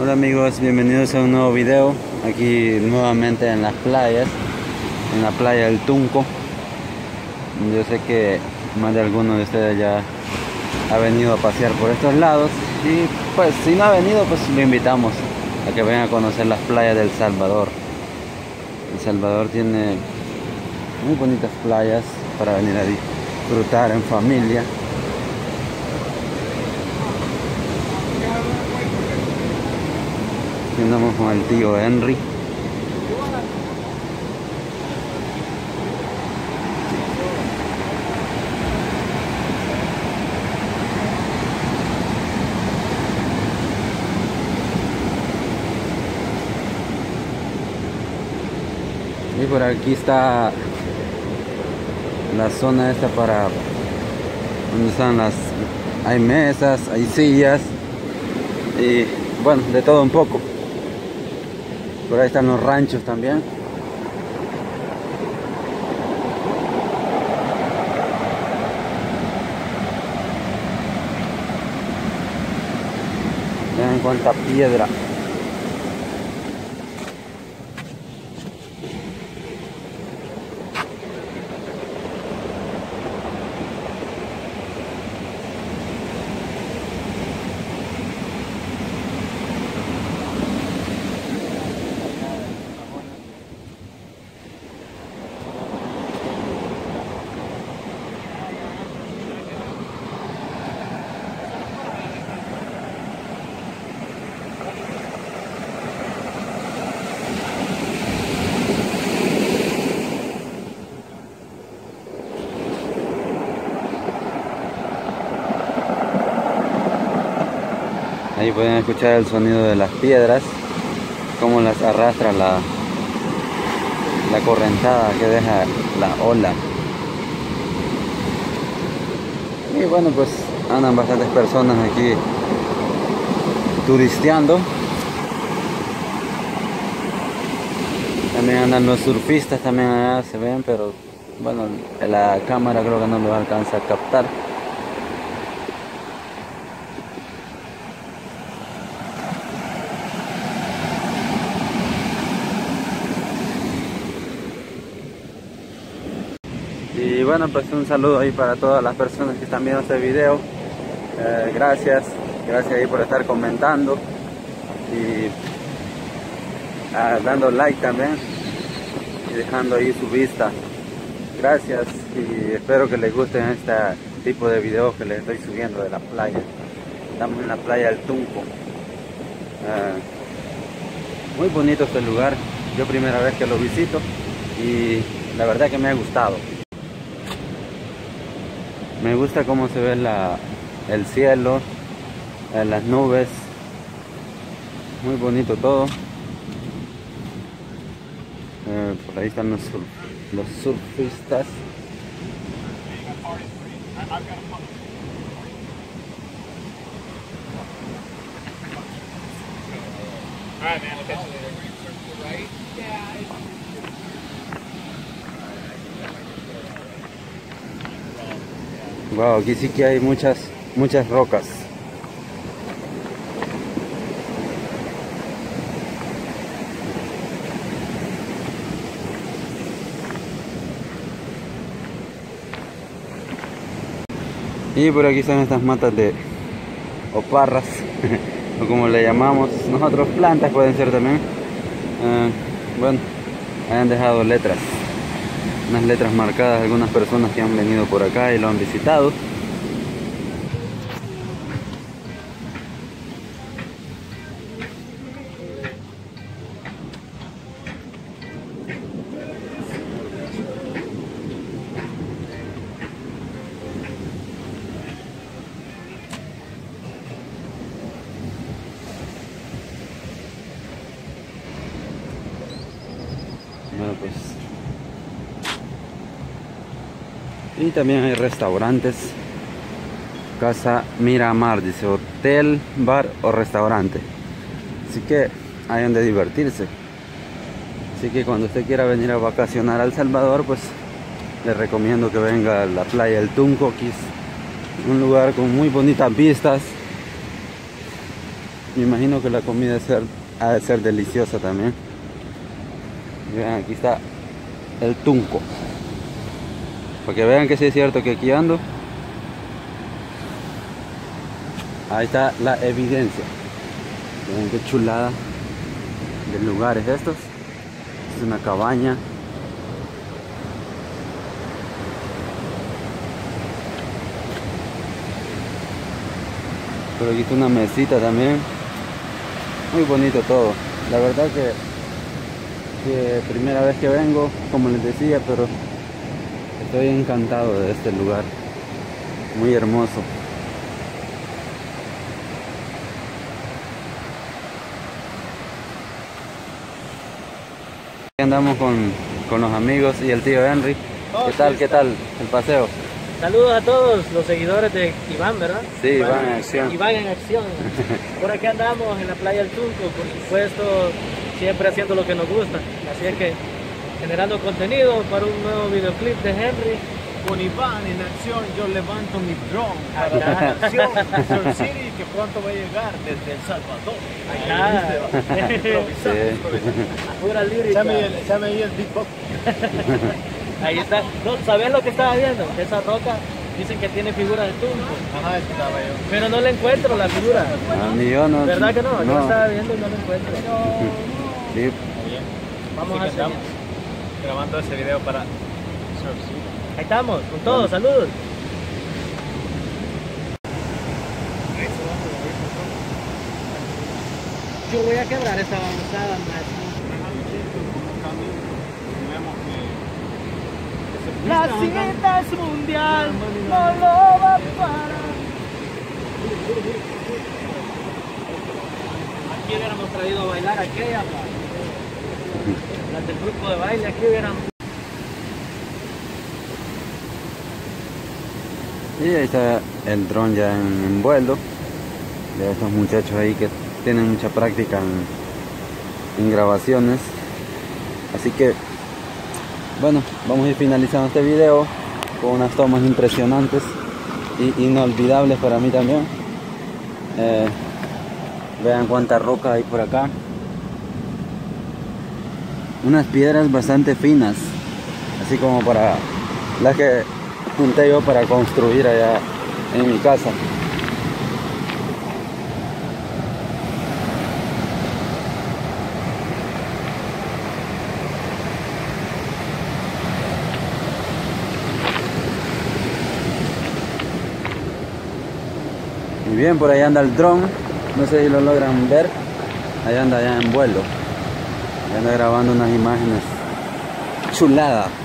Hola amigos, bienvenidos a un nuevo video aquí nuevamente en las playas, en la playa del Tunco. Yo sé que más de alguno de ustedes ya ha venido a pasear por estos lados y pues si no ha venido pues lo invitamos a que vengan a conocer las playas del Salvador. El Salvador tiene muy bonitas playas para venir a disfrutar en familia. Andamos con el tío Henry. Y por aquí está la zona esta para donde están las hay mesas, hay sillas y bueno, de todo un poco. Por ahí están los ranchos también. Vean cuánta piedra. Ahí pueden escuchar el sonido de las piedras, cómo las arrastra la, la correntada que deja la ola. Y bueno, pues andan bastantes personas aquí turisteando. También andan los surfistas, también se ven, pero bueno, la cámara creo que no lo alcanza a captar. Y bueno, pues un saludo ahí para todas las personas que están viendo este video. Eh, gracias, gracias ahí por estar comentando y ah, dando like también y dejando ahí su vista. Gracias y espero que les gusten este tipo de videos que les estoy subiendo de la playa. Estamos en la playa del Tunco. Eh, muy bonito este lugar. Yo primera vez que lo visito y la verdad que me ha gustado. Me gusta cómo se ve la, el cielo, eh, las nubes. Muy bonito todo. Eh, por ahí están los, sur, los surfistas. Wow, aquí sí que hay muchas, muchas rocas. Y por aquí están estas matas de oparras, o como le llamamos nosotros, plantas pueden ser también. Eh, bueno, hayan dejado letras unas letras marcadas de algunas personas que han venido por acá y lo han visitado. Bueno, pues Y también hay restaurantes. Casa Miramar, dice hotel, bar o restaurante. Así que hay donde divertirse. Así que cuando usted quiera venir a vacacionar a El Salvador, pues le recomiendo que venga a la playa del Tunco, que es un lugar con muy bonitas vistas. me imagino que la comida ha de ser deliciosa también. Aquí está el tunco. Para que vean que sí es cierto que aquí ando. Ahí está la evidencia. Vean qué chulada de lugares estos. Es una cabaña. Pero aquí está una mesita también. Muy bonito todo. La verdad que primera vez que vengo, como les decía, pero estoy encantado de este lugar. Muy hermoso. Andamos con, con los amigos y el tío Henry. ¿Qué tal? ¿Qué tal el paseo? Saludos a todos los seguidores de Iván, ¿verdad? Sí, Iván en acción. Iván en acción. Por aquí andamos en la playa del Tunco, por supuesto, siempre haciendo lo que nos gusta. Así es que generando contenido para un nuevo videoclip de Henry. Con Iván en acción, yo levanto mi drone para la acción Surf City que pronto va a llegar desde El Salvador. Acá. Improvisando. Pura lírica. Llame ahí el beatbox. Ahí está. No, ¿Sabes lo que estaba viendo? Esa roca dicen que tiene figura de Tunco. Ajá, eso estaba yo. Pero no le encuentro la figura. Ah, ni yo no. ¿Verdad que no? Yo No. estaba viendo y no la encuentro. Sí, Vamos Así a que estamos grabando ese video para. Ahí estamos, con todos, saludos. Yo voy a quebrar esta avanzada más. La cita es mundial, no lo va a parar. Aquí hubiéramos traído a bailar aquella. Del grupo de baile, aquí hubiéramos. Y ahí está el dron ya en, vuelo. De estos muchachos ahí que tienen mucha práctica en, en grabaciones. Así que, bueno, vamos a ir finalizando este video con unas tomas impresionantes y inolvidables para mí también. Eh, vean cuánta roca hay por acá. Unas piedras bastante finas, así como para las que junté yo para construir allá en mi casa. Y bien, por ahí anda el dron, no sé si lo logran ver, ahí anda ya en vuelo, ahí anda grabando unas imágenes chuladas.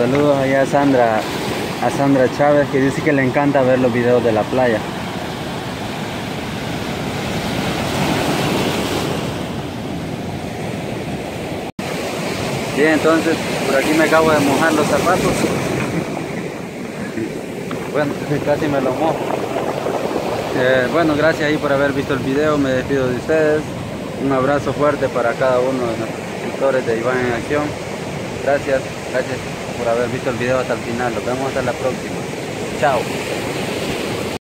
Saludos allá a Sandra, a Sandra Chávez que dice que le encanta ver los videos de la playa. Bien, entonces por aquí me acabo de mojar los zapatos. Bueno, casi me los mojo. Eh, bueno, gracias ahí por haber visto el video, me despido de ustedes. Un abrazo fuerte para cada uno de nuestros suscriptores de Iván en Acción. Gracias, gracias por haber visto el video hasta el final. Nos vemos hasta la próxima. Chao.